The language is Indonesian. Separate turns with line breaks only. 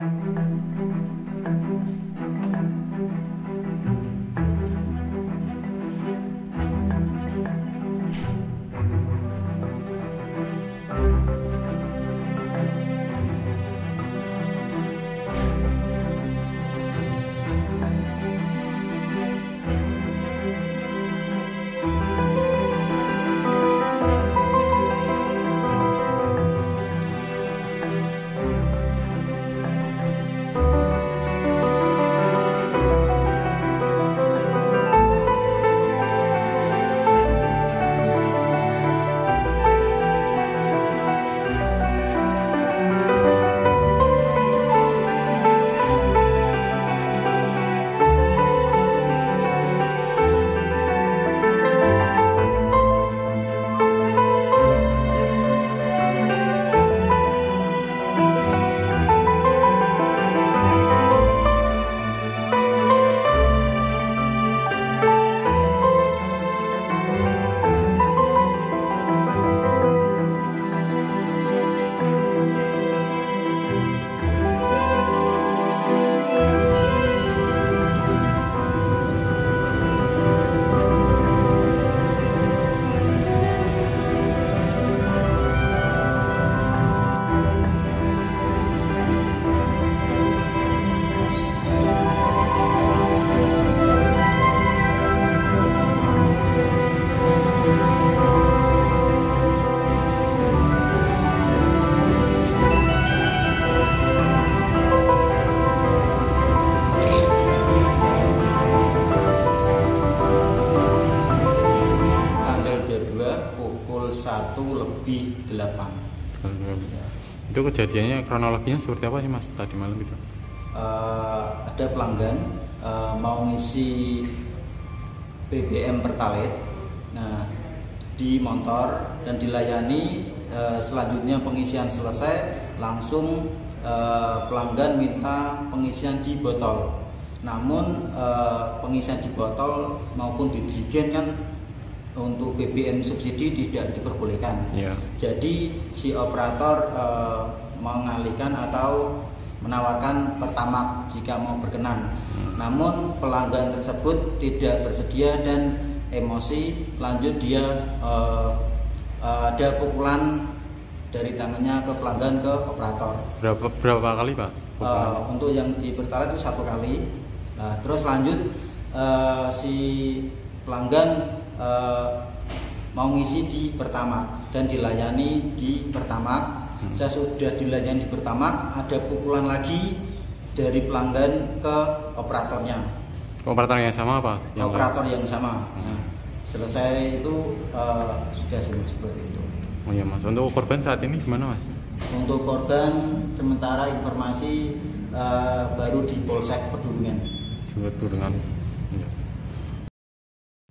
Thank you. Lebih 8
Itu kejadiannya kronologinya seperti apa sih mas tadi malam itu?
Eh, ada pelanggan eh, mau ngisi BBM Pertalite. Nah di motor dan dilayani eh, selanjutnya pengisian selesai langsung eh, pelanggan minta pengisian di botol. Namun eh, pengisian di botol maupun di jerigen kan untuk BBM subsidi tidak diperbolehkan
Iya.
jadi si operator eh, mengalihkan atau menawarkan pertamax jika mau berkenan.
Hmm.
Namun pelanggan tersebut tidak bersedia dan emosi lanjut dia eh, eh, ada pukulan dari tangannya ke pelanggan ke operator.
Berapa berapa kali pak?
Eh, untuk yang di Pertalite itu satu kali. Nah, terus lanjut eh, si pelanggan eh, mau ngisi di pertama dan dilayani di pertama.
Hmm.
Saya sudah dilayani di pertama, ada pukulan lagi dari pelanggan ke operatornya.
Operator yang sama apa? Yang
operator
lain?
yang sama. Nah, selesai itu eh, sudah sembuh seperti itu.
Oh iya mas. Untuk korban saat ini gimana mas?
Untuk korban sementara informasi eh, baru di Polsek Pedulungan.
Iya.